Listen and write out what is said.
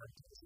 like this.